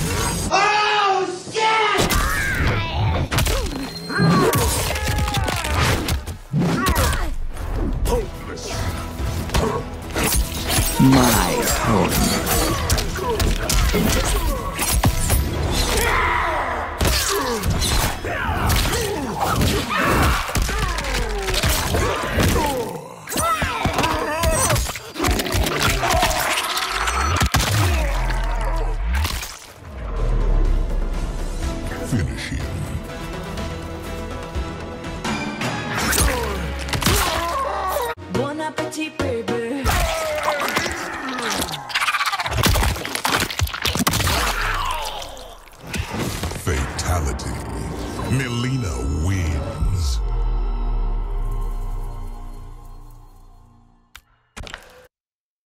Oh, My home. Finish him. Bon appetit, baby. Fatality. Millie